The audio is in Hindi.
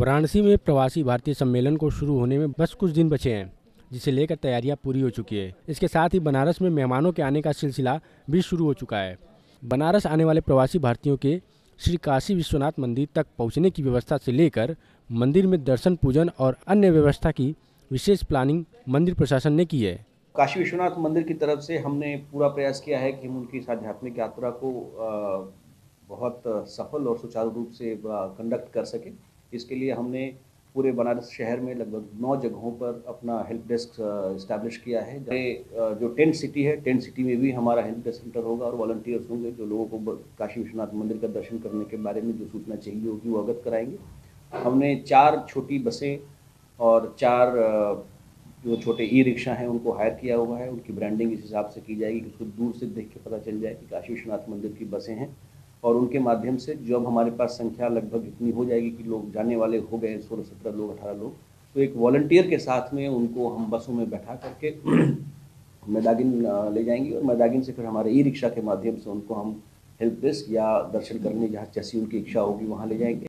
वाराणसी में प्रवासी भारतीय सम्मेलन को शुरू होने में बस कुछ दिन बचे हैं, जिसे लेकर तैयारियाँ पूरी हो चुकी है। इसके साथ ही बनारस में मेहमानों के आने का सिलसिला भी शुरू हो चुका है। बनारस आने वाले प्रवासी भारतीयों के श्री काशी विश्वनाथ मंदिर तक पहुँचने की व्यवस्था से लेकर मंदिर में दर्शन पूजन और अन्य व्यवस्था की विशेष प्लानिंग मंदिर प्रशासन ने की है। काशी विश्वनाथ मंदिर की तरफ़ से हमने पूरा प्रयास किया है कि हम उनकी आध्यात्मिक यात्रा को बहुत सफल और सुचारू रूप से कंडक्ट कर सकें। इसके लिए हमने पूरे बनारस शहर में लगभग नौ जगहों पर अपना हेल्प डेस्क इस्टेब्लिश किया है। जो टेंट सिटी है टेंट सिटी में भी हमारा हेल्प डेस्क सेंटर होगा और वॉल्टियर्स होंगे जो लोगों को काशी विश्वनाथ मंदिर का दर्शन करने के बारे में जो सूचना चाहिए होगी वो अवगत कराएँगे। हमने चार छोटी बसें और चार जो छोटे ई रिक्शा हैं उनको हायर किया हुआ है। उनकी ब्रांडिंग इस हिसाब से की जाएगी कि उसको दूर से देख के पता चल जाए कि काशी विश्वनाथ मंदिर की बसें हैं। और उनके माध्यम से जब हमारे पास संख्या लगभग इतनी हो जाएगी कि लोग जाने वाले हो गए, सोलह सत्रह लोग, अठारह लोग तो एक वॉल्टियर के साथ में उनको हम बसों में बैठा करके मैदागिन ले जाएँगे और मैदागिन से फिर हमारे ई रिक्शा के माध्यम से उनको हम हेल्प डेस्क या दर्शन करने जहाँ जैसी उनकी इच्छा होगी वहाँ ले जाएँगे।